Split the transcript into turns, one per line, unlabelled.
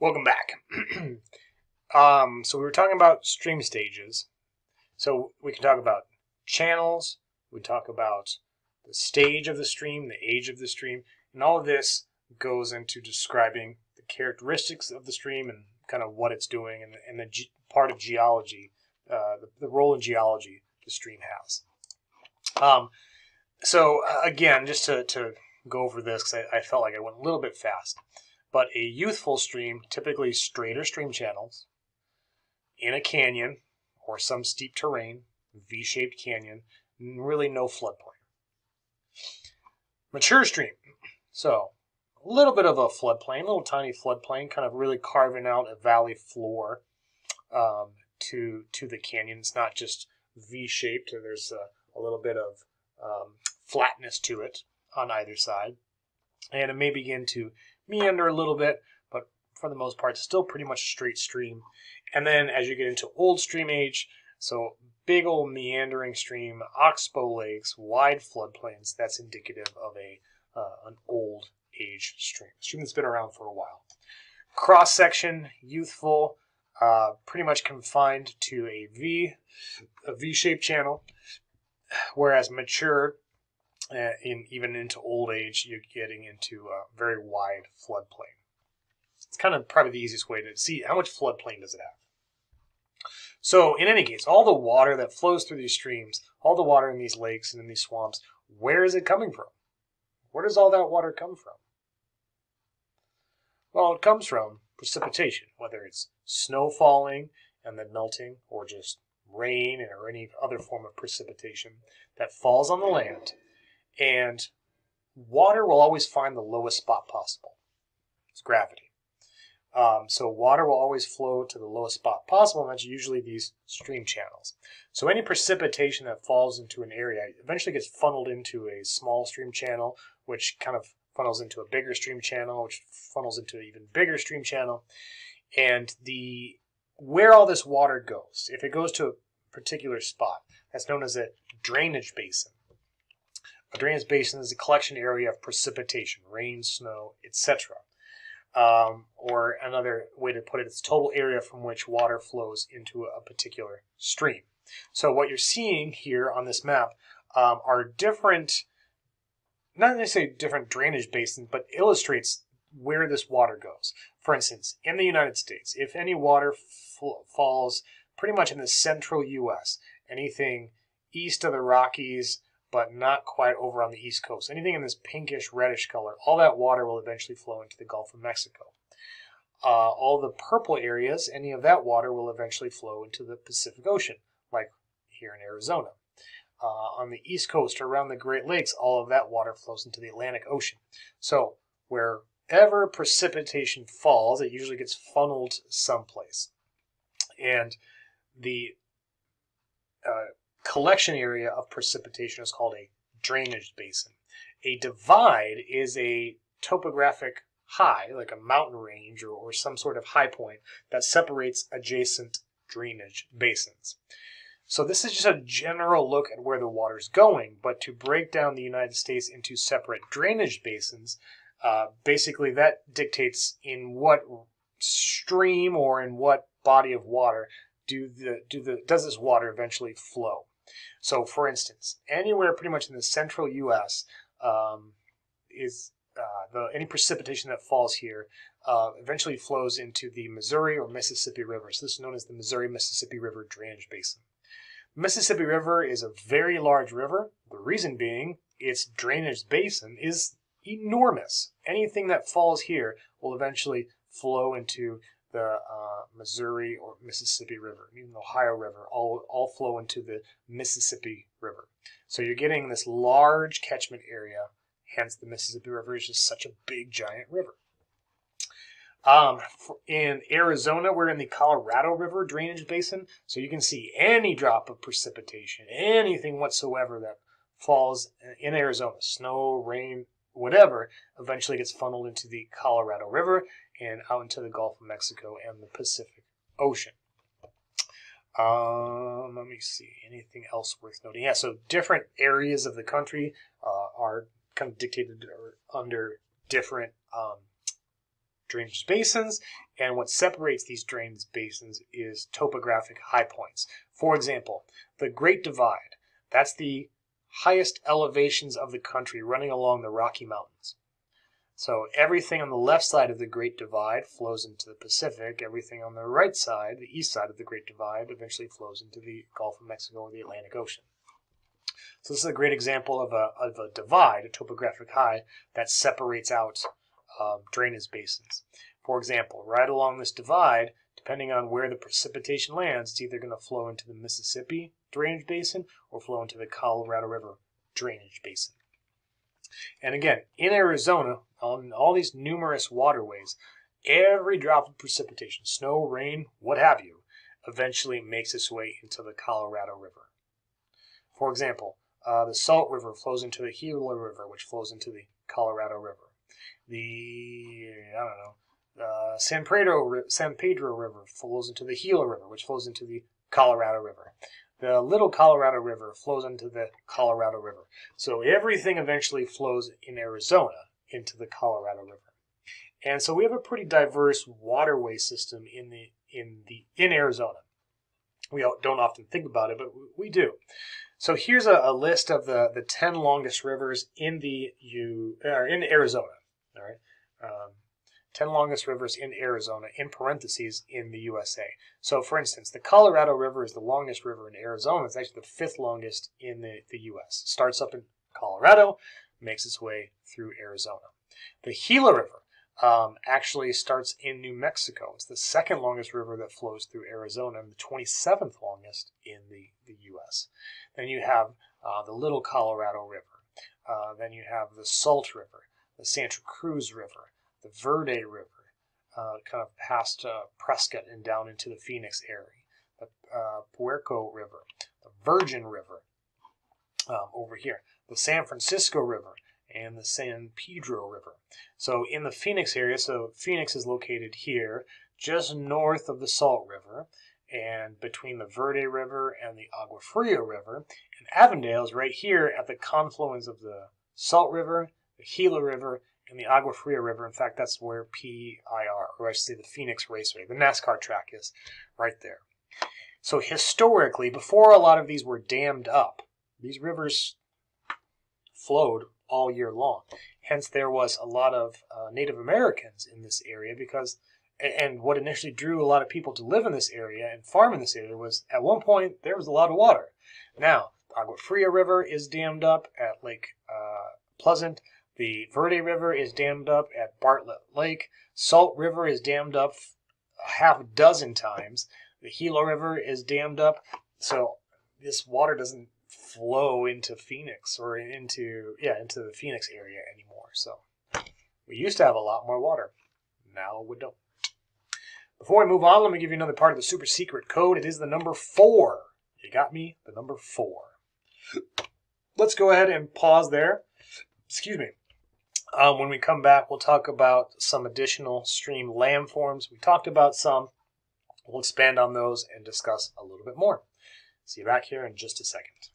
Welcome back. um, so we were talking about stream stages. So we can talk about channels. We talk about the stage of the stream, the age of the stream, and all of this goes into describing the characteristics of the stream and kind of what it's doing and, and the part of geology, uh, the, the, role in geology the stream has. Um, so uh, again, just to, to go over this, because I, I felt like I went a little bit fast but a youthful stream, typically straighter stream channels, in a canyon or some steep terrain, V shaped canyon, really no floodplain. Mature stream, so a little bit of a floodplain, a little tiny floodplain, kind of really carving out a valley floor um, to to the canyon. It's not just V shaped, there's a, a, little bit of um, flatness to it on either side. And it may begin to meander a little bit, but for the most part, still pretty much straight stream. And then as you get into old stream age, so big old meandering stream, oxbow lakes, wide floodplains, that's indicative of a uh, an old age stream, a stream that's been around for a while. Cross section, youthful, uh, pretty much confined to a V, a V-shaped channel, whereas mature uh, in even into old age, you're getting into a very wide floodplain. It's kind of probably the easiest way to see how much floodplain does it have. So, in any case, all the water that flows through these streams, all the water in these lakes and in these swamps, where is it coming from? Where does all that water come from? Well, it comes from precipitation, whether it's snow falling and then melting, or just rain or any other form of precipitation that falls on the land and water will always find the lowest spot possible. It's gravity. Um, so water will always flow to the lowest spot possible, and that's usually these stream channels. So any precipitation that falls into an area eventually gets funneled into a small stream channel, which kind of funnels into a bigger stream channel, which funnels into an even bigger stream channel. And the where all this water goes, if it goes to a particular spot, that's known as a drainage basin. A drainage basin is a collection area of precipitation, rain, snow, etc. Um, or another way to put it, it's total area from which water flows into a particular stream. So what you're seeing here on this map um, are different, not necessarily different drainage basins, but illustrates where this water goes. For instance, in the United States, if any water falls pretty much in the central U.S., anything east of the Rockies, but not quite over on the east coast. Anything in this pinkish reddish color, all that water will eventually flow into the Gulf of Mexico. Uh, all the purple areas, any of that water will eventually flow into the Pacific Ocean, like here in Arizona. Uh, on the east coast, around the Great Lakes, all of that water flows into the Atlantic Ocean. So wherever precipitation falls, it usually gets funneled someplace. And the uh, collection area of precipitation is called a drainage basin. A divide is a topographic high, like a mountain range or, or some sort of high point that separates adjacent drainage basins. So this is just a general look at where the water is going, but to break down the United States into separate drainage basins, uh, basically that dictates in what stream or in what body of water do the do the does this water eventually flow. So, for instance, anywhere pretty much in the central U.S. Um, is uh, the any precipitation that falls here uh, eventually flows into the Missouri or Mississippi River. So this is known as the Missouri Mississippi River Drainage Basin. Mississippi River is a very large river. The reason being its drainage basin is enormous. Anything that falls here will eventually flow into the uh, Missouri or Mississippi River, even the Ohio River, all, all flow into the Mississippi River. So you're getting this large catchment area, hence the Mississippi River is just such a big, giant river. Um, in Arizona, we're in the Colorado River drainage basin, so you can see any drop of precipitation, anything whatsoever that falls in Arizona, snow, rain, whatever, eventually gets funneled into the Colorado River and out into the Gulf of Mexico and the Pacific Ocean. Um, let me see. Anything else worth noting? Yeah, so different areas of the country uh, are kind of dictated under different um, drainage basins, and what separates these drainage basins is topographic high points. For example, the Great Divide, that's the highest elevations of the country running along the Rocky Mountains. So everything on the left side of the Great Divide flows into the Pacific. Everything on the right side, the east side of the Great Divide, eventually flows into the Gulf of Mexico or the Atlantic Ocean. So this is a great example of a, of a divide, a topographic high, that separates out um, drainage basins. For example, right along this divide, depending on where the precipitation lands, it's either going to flow into the Mississippi drainage basin or flow into the Colorado River drainage basin. And again, in Arizona, on all these numerous waterways, every drop of precipitation, snow, rain, what have you, eventually makes its way into the Colorado River. For example, uh, the Salt River flows into the Gila River, which flows into the Colorado River. The, I don't know, uh, San, Pedro, San Pedro River flows into the Gila River, which flows into the Colorado River. The Little Colorado River flows into the Colorado River. So everything eventually flows in Arizona into the Colorado River. And so we have a pretty diverse waterway system in the in the in Arizona. We don't often think about it, but we do. So here's a, a list of the, the 10 longest rivers in the U, or in Arizona. All right. Um, 10 longest rivers in Arizona, in parentheses, in the USA. So, for instance, the Colorado River is the longest river in Arizona. It's actually the fifth longest in the, the US. starts up in Colorado, makes its way through Arizona. The Gila River um, actually starts in New Mexico. It's the second longest river that flows through Arizona and the 27th longest in the, the US. Then you have uh, the Little Colorado River. Uh, then you have the Salt River, the Santa Cruz River, the Verde River, uh, kind of past uh, Prescott and down into the Phoenix area, the uh, Puerco River, the Virgin River um, over here, the San Francisco River, and the San Pedro River. So in the Phoenix area, so Phoenix is located here, just north of the Salt River, and between the Verde River and the Agua Fria River. And Avondale is right here at the confluence of the Salt River, the Gila River, in the Agua Fria River. In fact, that's where PIR, or I should say the Phoenix Raceway, the NASCAR track is right there. So historically, before a lot of these were dammed up, these rivers flowed all year long. Hence, there was a lot of uh, Native Americans in this area because, and what initially drew a lot of people to live in this area and farm in this area was at one point there was a lot of water. Now, Agua Fria River is dammed up at Lake uh, Pleasant. The Verde River is dammed up at Bartlett Lake. Salt River is dammed up a half a dozen times. The Gila River is dammed up. So this water doesn't flow into Phoenix or into yeah into the Phoenix area anymore. So we used to have a lot more water. Now we don't. Before we move on, let me give you another part of the super secret code. It is the number four. You got me? The number four. Let's go ahead and pause there. Excuse me. Um, when we come back, we'll talk about some additional stream landforms. We talked about some. We'll expand on those and discuss a little bit more. See you back here in just a second.